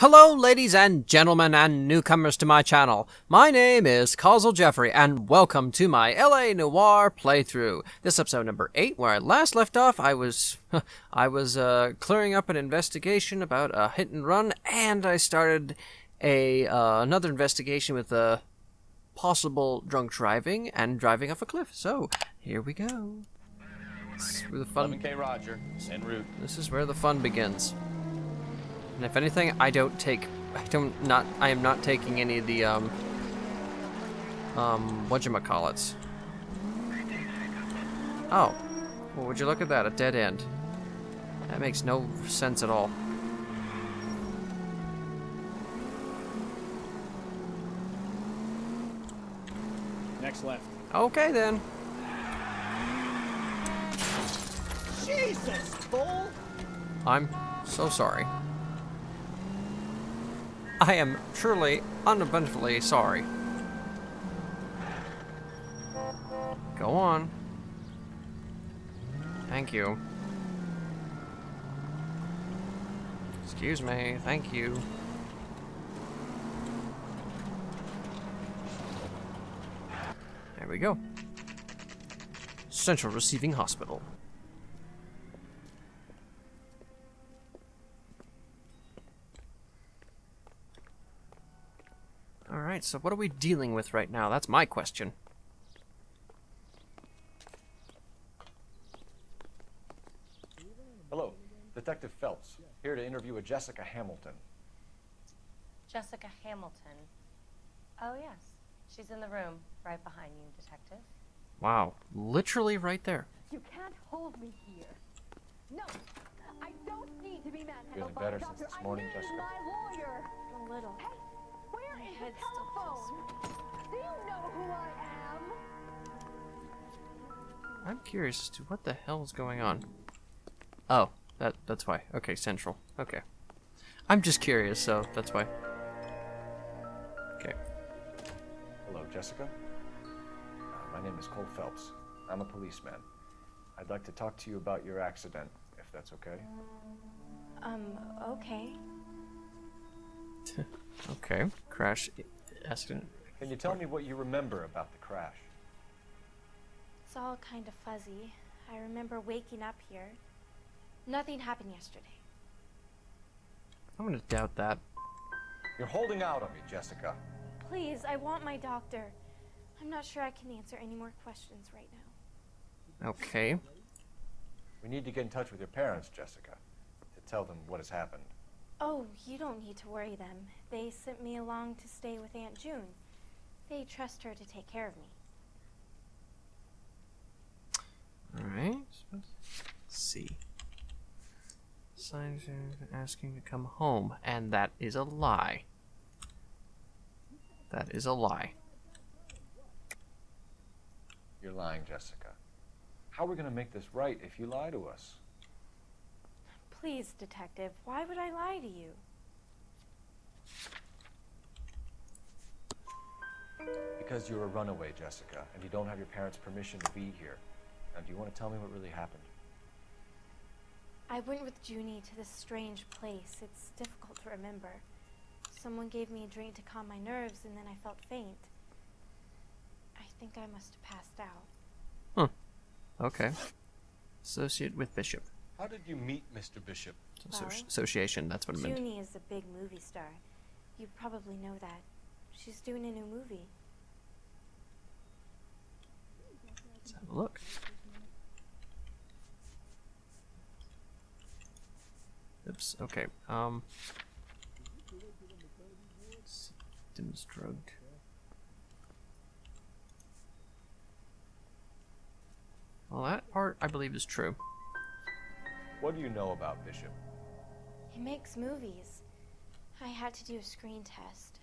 Hello, ladies and gentlemen, and newcomers to my channel. My name is Causal Jeffrey, and welcome to my LA Noire playthrough. This episode number eight, where I last left off, I was I was uh, clearing up an investigation about a hit and run, and I started a uh, another investigation with a possible drunk driving and driving off a cliff. So here we go. This is where the fun. 11K Roger, en route. This is where the fun begins. And if anything, I don't take, I don't not, I am not taking any of the um, um, whatchamacallits. Oh, well, would you look at that? A dead end. That makes no sense at all. Next left. Okay then. Jesus, bull! I'm so sorry. I am truly, unabundantly sorry. Go on. Thank you. Excuse me, thank you. There we go. Central Receiving Hospital. So what are we dealing with right now? That's my question. Hello, Detective Phelps, here to interview a Jessica Hamilton. Jessica Hamilton. Oh, yes. She's in the room right behind you, Detective. Wow, literally right there. You can't hold me here. No, I don't need to be manhandled Feeling by better a since doctor. this morning, I need Jessica? my lawyer. A little. Hey, where My is head still feels? Do you know who I am? I'm curious as to what the hell's going on. Oh, that that's why. Okay, Central. Okay. I'm just curious, so that's why. Okay. Hello, Jessica. Uh, my name is Cole Phelps. I'm a policeman. I'd like to talk to you about your accident, if that's okay. Um, okay. Okay. Crash i- accident. Can you tell me what you remember about the crash? It's all kind of fuzzy. I remember waking up here. Nothing happened yesterday. I'm gonna doubt that. You're holding out on me, Jessica. Please, I want my doctor. I'm not sure I can answer any more questions right now. Okay. We need to get in touch with your parents, Jessica, to tell them what has happened. Oh, you don't need to worry them. They sent me along to stay with Aunt June. They trust her to take care of me. Alright. Let's see. Signs are asking to come home, and that is a lie. That is a lie. You're lying, Jessica. How are we going to make this right if you lie to us? Please, Detective, why would I lie to you? Because you're a runaway, Jessica, and you don't have your parents' permission to be here. Now, do you want to tell me what really happened? I went with Junie to this strange place. It's difficult to remember. Someone gave me a drink to calm my nerves, and then I felt faint. I think I must have passed out. Okay. Associate with Bishop. How did you meet Mr. Bishop? Associ- Well, association, that's what I meant. Junie is a big movie star. You probably know that. She's doing a new movie. Let's have a look. Oops, okay. Um. Symptoms drugged. Well, that part I believe is true. What do you know about Bishop? He makes movies. I had to do a screen test.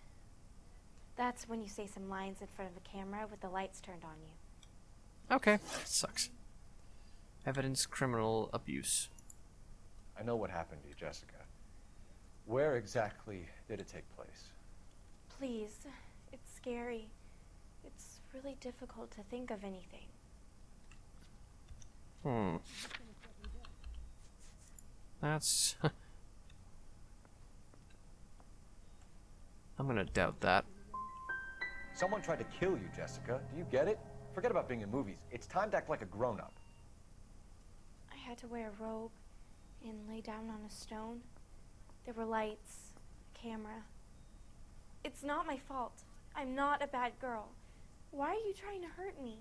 That's when you say some lines in front of a camera with the lights turned on you. Okay, sucks. Evidence criminal abuse. I know what happened to you, Jessica. Where exactly did it take place? Please, it's scary. It's really difficult to think of anything. Hmm. That's. I'm gonna doubt that. Someone tried to kill you, Jessica. Do you get it? Forget about being in movies. It's time to act like a grown-up. I had to wear a robe and lay down on a stone. There were lights, a camera. It's not my fault. I'm not a bad girl. Why are you trying to hurt me?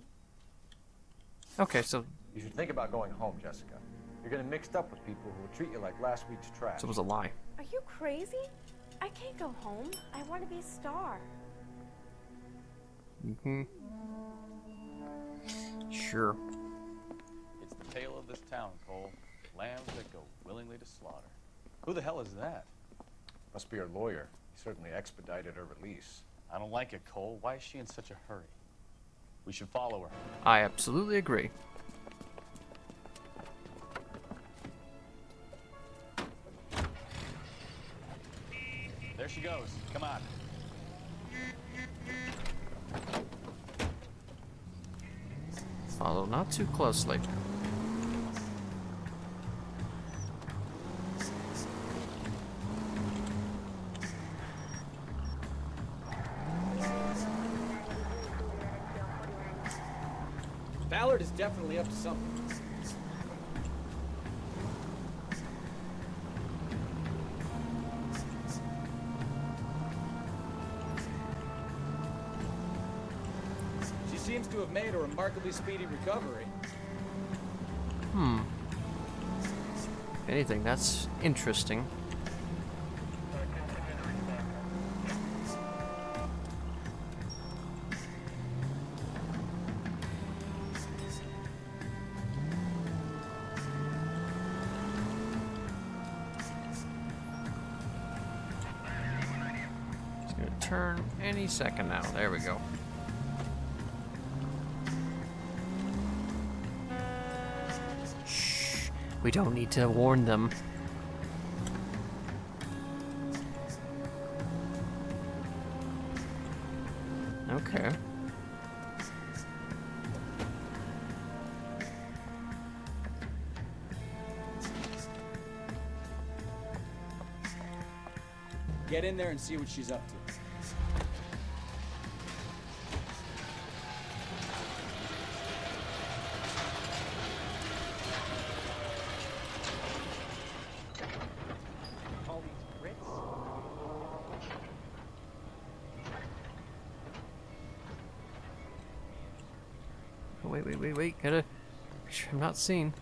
Okay, so You should think about going home, Jessica. You're getting mixed up with people who will treat you like last week's trash. so it was a lie. Are you crazy? I can't go home. I want to be a star. Mm-hmm. Sure. It's the tale of this town, Cole. Lambs that go willingly to slaughter. Who the hell is that? Must be her lawyer. He certainly expedited her release. I don't like it, Cole. Why is she in such a hurry? We should follow her. I absolutely agree. Goes. Come on. Follow not too closely. Ballard is definitely up to something. Made a remarkably speedy recovery. Hmm. Anything, that's interesting. It's gonna turn any second now. There we go. We don't need to warn them. Okay. Get in there and see what she's up to. Not seen.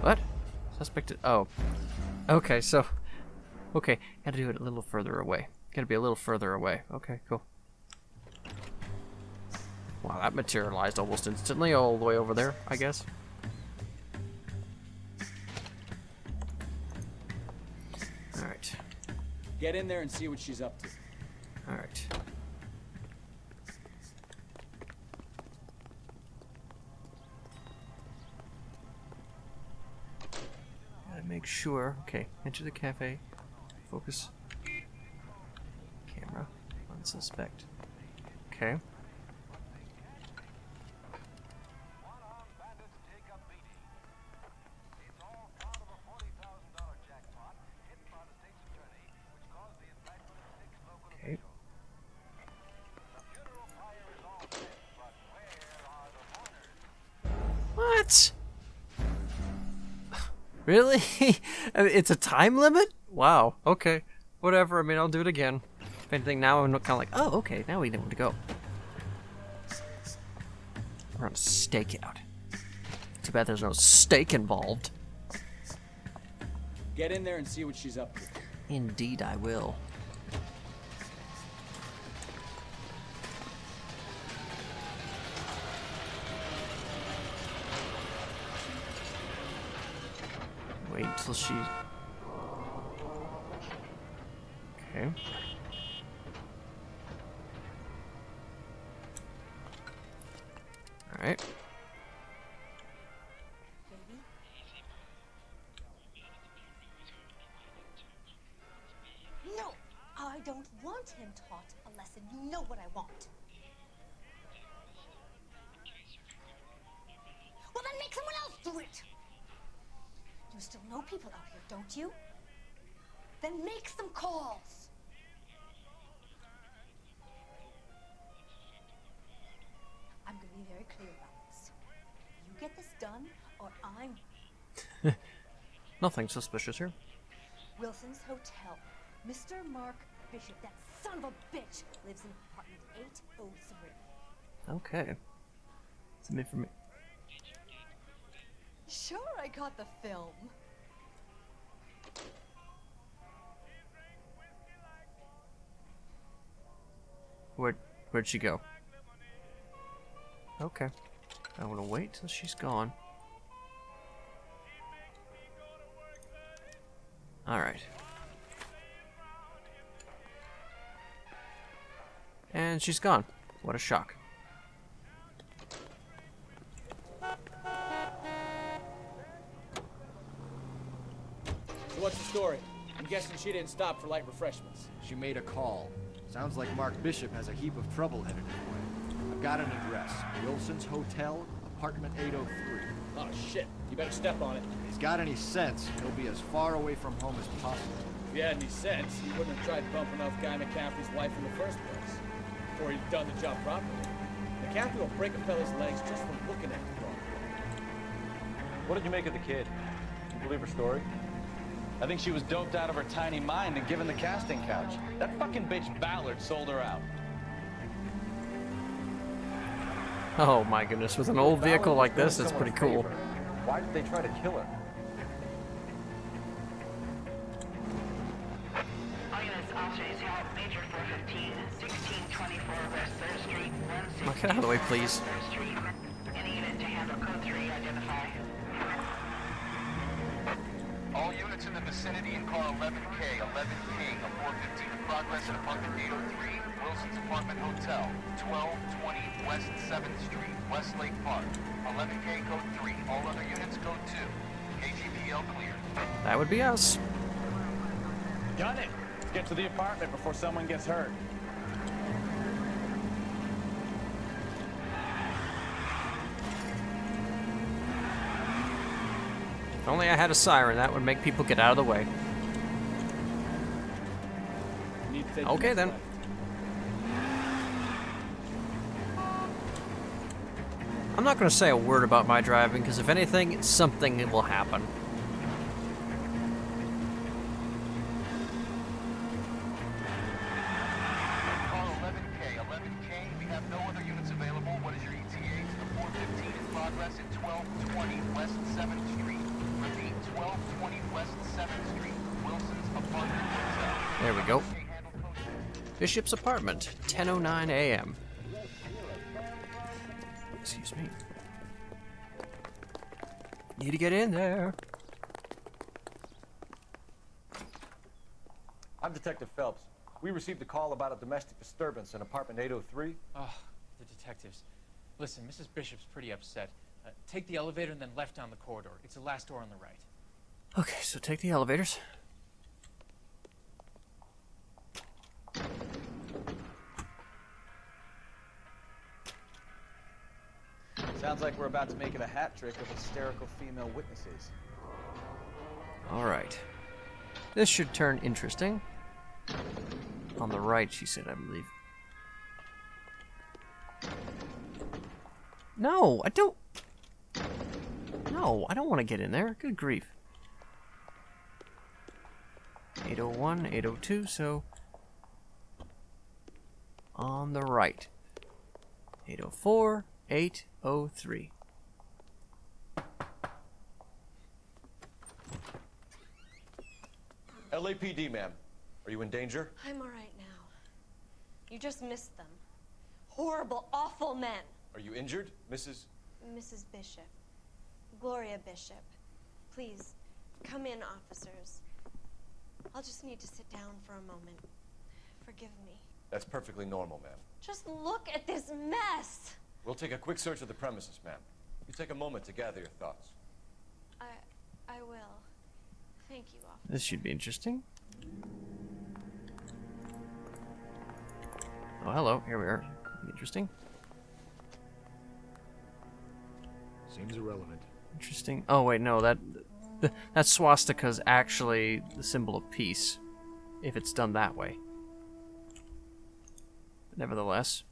What? Suspected. Oh. Okay, so. Okay, gotta do it a little further away. Gotta be a little further away. Okay, cool. Wow, that materialized almost instantly all the way over there, I guess. Get in there and see what she's up to. alright. Gotta make sure. Okay, enter the cafe. Focus. Camera. Unsuspect. Okay. Really? Uh, it's a time limit? Wow. Okay. Whatever. I mean, I'll do it again. If anything, now I'm kind of like, oh, okay. Now we know where to go. We're on a stakeout. Too bad there's no steak involved. Get in there and see what she's up to. Indeed, I will. Till she. Okay. Out you? Then make some calls. I'm going to be very clear about this. You get this done, or I'm Nothing suspicious here. Wilson's Hotel. Mr. Mark Bishop, that son of a bitch, lives in apartment 803. Okay. Some information. Sure, I got the film. Where where'd she go? Okay. I wanna wait till she's gone. Alright. And she's gone. What a shock. So what's the story? I'm guessing she didn't stop for light refreshments. She made a call. Sounds like Mark Bishop has a heap of trouble headed his way. I've got an address. Wilson's Hotel, apartment 803. Oh shit, you better step on it. If he's got any sense, he'll be as far away from home as possible. If he had any sense, he wouldn't have tried bumping off Guy McCaffrey's wife in the first place. Or he'd done the job properly. McCaffrey will break a fella's legs just from looking at the wrong. What did you make of the kid? You believe her story? I think she was doped out of her tiny mind and given the casting couch. That fucking bitch Ballard sold her out. Oh my goodness, with an old vehicle like this, it's pretty cool. Why did they try to kill her? All units, officers help Major 415, 1624 West 3rd Street, get out of the way, please. The vicinity in car 11K, 11 King, a 415 in progress at apartment 803, Wilson's Apartment Hotel, 1220 West 7th Street, Westlake Park. 11K code 3, all other units code 2. KGPL clear. That would be us. Got it! Let's get to the apartment before someone gets hurt. Only I had a siren, that would make people get out of the way. Okay, then. I'm not going to say a word about my driving, because if anything, something will happen. Car 11K, 11K, we have no other units available. What is your ETA to the 415 in progress at 1220 West 7th Street? Repeat, 1220 West 7th Street, Wilson's Apartment Hotel. There we go. Okay, handle code 2. Bishop's apartment, 10:09 a.m. Excuse me. Need to get in there. I'm Detective Phelps. We received a call about a domestic disturbance in apartment 803. Oh, the detectives. Listen, Mrs. Bishop's pretty upset. Uh, take the elevator and then left down the corridor. It's the last door on the right. Okay, so take the elevators. Sounds like we're about to make it a hat trick of hysterical female witnesses. All right. This should turn interesting. On the right, she said, I believe. No, I don't. No, I don't want to get in there. Good grief. 801, 802, so. On the right. 804, 803. LAPD, ma'am. Are you in danger? I'm all right now. You just missed them. Horrible, awful men. Are you injured, Mrs. Mrs. Bishop. Gloria Bishop. Please, come in, officers. I'll just need to sit down for a moment. Forgive me. That's perfectly normal, ma'am. Just look at this mess. We'll take a quick search of the premises, ma'am. You take a moment to gather your thoughts. I I will. Thank you, officer. This should be interesting. Oh, hello. Here we are. Interesting. Seems irrelevant. Interesting. Oh wait, no, that th- that swastika's actually the symbol of peace, if it's done that way. But nevertheless.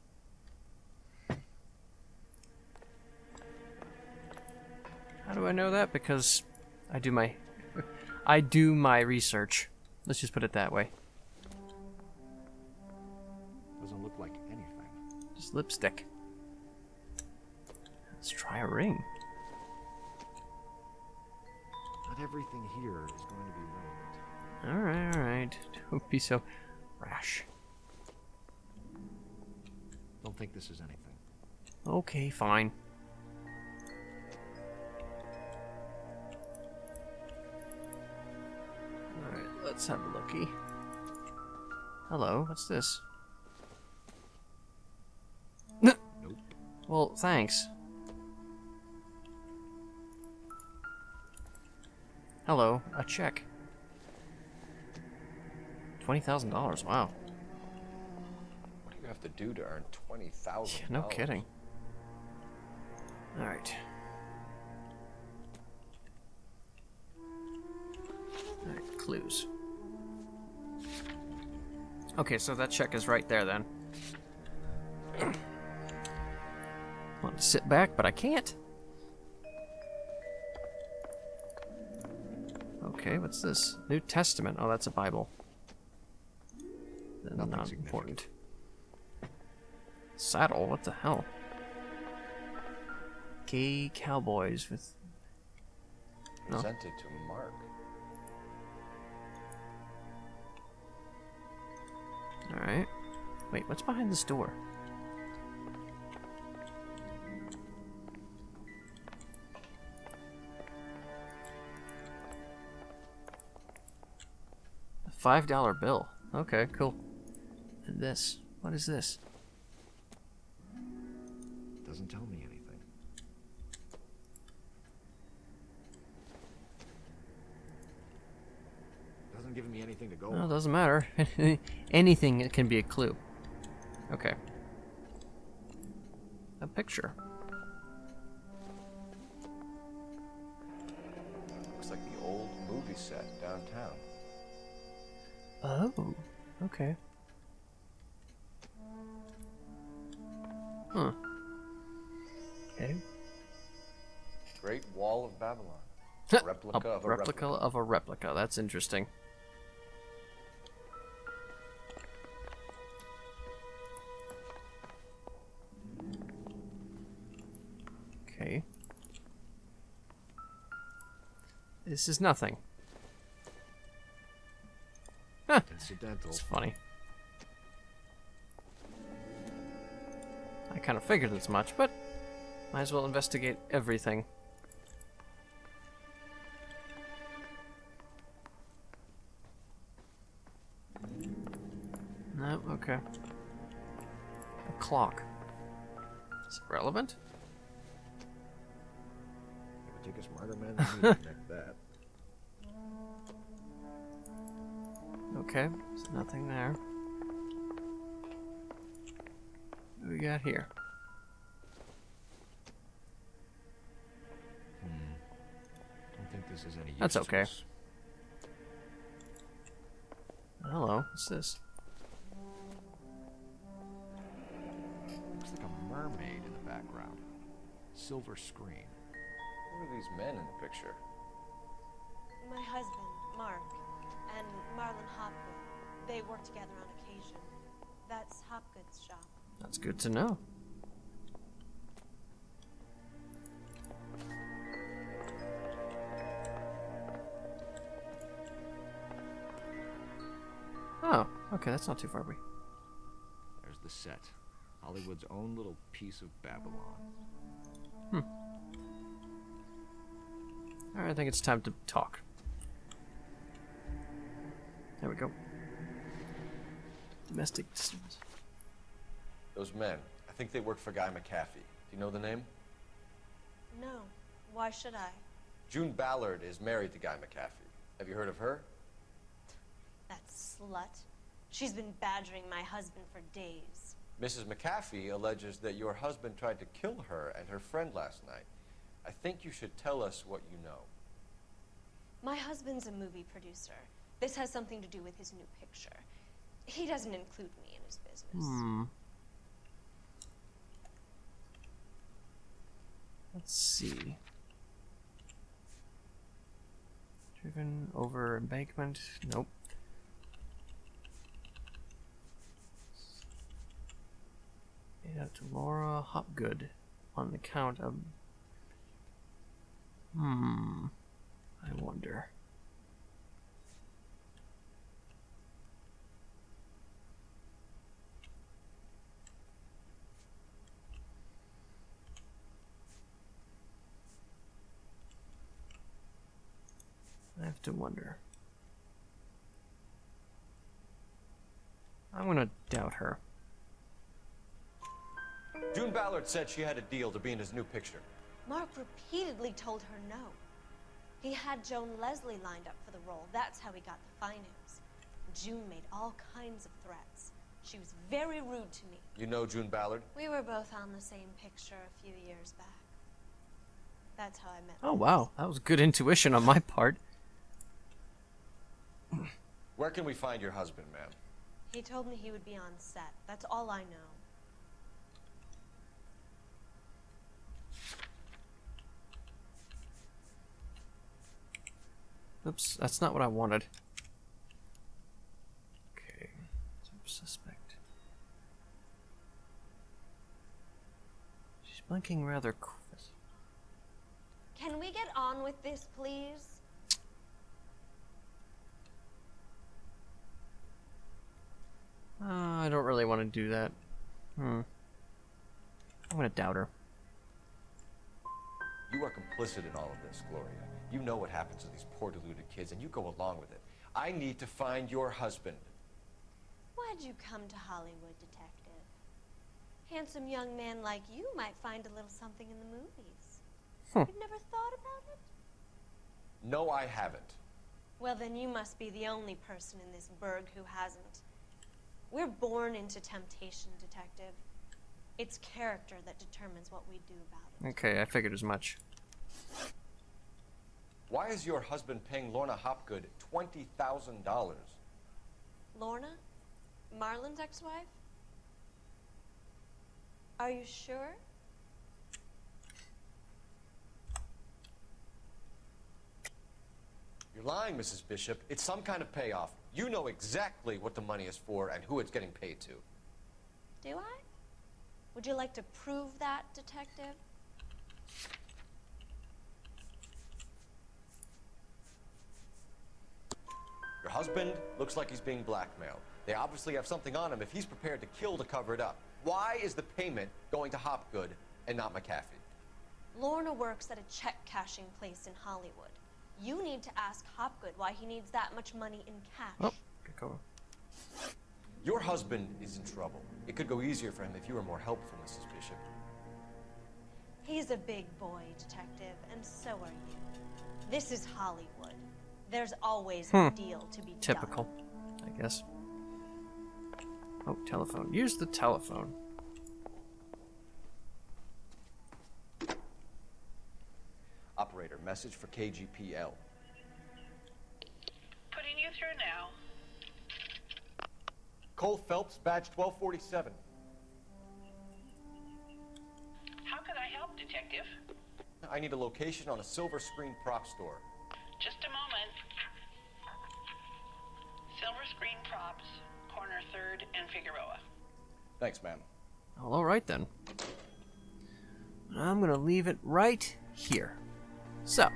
Do I know that? Because I do my I do my research. Let's just put it that way. Doesn't look like anything. Just lipstick. Let's try a ring. Not everything here is going to be relevant. Alright, alright. Don't be so rash. Don't think this is anything. Okay, fine. Let's have a looky. Hello, what's this? Nope. Well, thanks. Hello, a check. $20,000, wow. What do you have to do to earn twenty thousand? Yeah, no kidding. Alright. Alright, clues. Okay, so that check is right there then. Want to sit back, but I can't. Okay, what's this? New Testament. Oh, that's a Bible. Nothing not important. Saddle? What the hell? Gay cowboys with. No. Presented to Mark. Alright. Wait, what's behind this door? A five dollar bill. Okay, cool. And this. What is this? Doesn't tell me anything. Doesn't me anything to go Well, it on. doesn't matter. Anything can be a clue. Okay. A picture. Looks like the old movie set downtown. Oh, okay. Huh. Okay. Great Wall of Babylon. a replica of a replica of a replica. That's interesting. This is nothing. Huh. Incidental. It's funny. I kind of figured as much, but might as well investigate everything. No, okay. A clock. Is it relevant? It would take a smarter man than me to connect that. Okay, there's nothing there. What do we got here? Hmm. Don't think this is any use That's to okay. us. Hello, what's this? Looks like a mermaid in the background. Silver screen. Who are these men in the picture? My husband, Mark, and Marlon Hopgood. They work together on occasion. That's Hopgood's shop. That's good to know. Oh, okay, that's not too far away. There's the set. Hollywood's own little piece of Babylon. Hmm. Alright, I think it's time to talk. There we go. Domestic disturbance. Those men. I think they work for Guy McCaffrey. Do you know the name? No. Why should I? June Ballard is married to Guy McCaffrey. Have you heard of her? That slut. She's been badgering my husband for days. Mrs. McCaffrey alleges that your husband tried to kill her and her friend last night. I think you should tell us what you know. My husband's a movie producer. This has something to do with his new picture. He doesn't include me in his business. Hmm. Let's see. Driven over embankment. Nope. Yeah, to Lorna Hopgood on account of. Hmm. I wonder. I have to wonder. I'm gonna doubt her. June Ballard said she had a deal to be in his new picture. Mark repeatedly told her no. He had Joan Leslie lined up for the role. That's how he got the finance. June made all kinds of threats. She was very rude to me. You know June Ballard? We were both on the same picture a few years back. That's how I met. Oh wow, that was good intuition on my part. Where can we find your husband, ma'am? He told me he would be on set. That's all I know. Oops, that's not what I wanted. Okay, suspect. She's blinking rather quick. Can we get on with this, please? Uh, I don't really want to do that. Hmm. I'm gonna doubt her. You are complicit in all of this, Gloria. You know what happens to these poor deluded kids, and you go along with it. I need to find your husband. Why'd you come to Hollywood, detective? Handsome young man like you might find a little something in the movies. Hmm. You've never thought about it? No, I haven't. Well, then you must be the only person in this burg who hasn't. We're born into temptation, detective. It's character that determines what we do about it. Okay, I figured as much. Why is your husband paying Lorna Hopgood $20,000? Lorna? Marlon's ex-wife? Are you sure? You're lying, Mrs. Bishop. It's some kind of payoff. You know exactly what the money is for and who it's getting paid to. Do I? Would you like to prove that, detective? Your husband looks like he's being blackmailed. They obviously have something on him if he's prepared to kill to cover it up. Why is the payment going to Hopgood and not McCaffrey? Lorna works at a check cashing place in Hollywood. You need to ask Hopgood why he needs that much money in cash. Oh, good cover. Your husband is in trouble. It could go easier for him if you were more helpful, Mrs. Bishop. He's a big boy, detective, and so are you. This is Hollywood. There's always a Hmm. deal to be Typical, I guess. Oh, telephone. Use the telephone. Message for KGPL. Putting you through now. Cole Phelps, badge 1247. How can I help, Detective? I need a location on a silver screen prop store. Just a moment. Silver Screen Props, corner 3rd and Figueroa. Thanks, ma'am. Well, all right then. I'm gonna leave it right here. So,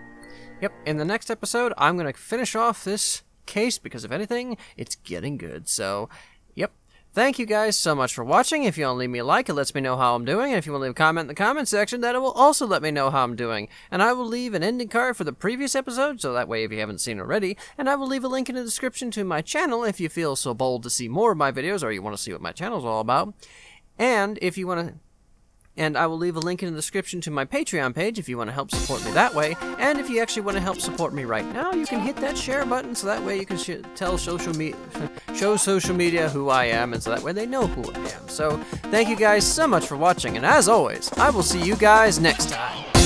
yep, in the next episode, I'm gonna finish off this case because if anything, it's getting good. So, yep. Thank you guys so much for watching. If you want to leave me a like, it lets me know how I'm doing. And if you want to leave a comment in the comment section, that it will also let me know how I'm doing. And I will leave an ending card for the previous episode, so that way if you haven't seen already. And I will leave a link in the description to my channel if you feel so bold to see more of my videos or you want to see what my channel is all about. And if you want to And I will leave a link in the description to my Patreon page if you want to help support me that way. And if you actually want to help support me right now, you can hit that share button so that way you can tell social media, show social media who I am, and so that way they know who I am. So thank you guys so much for watching, and as always, I will see you guys next time.